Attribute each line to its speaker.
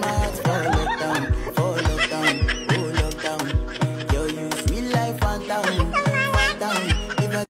Speaker 1: my heart.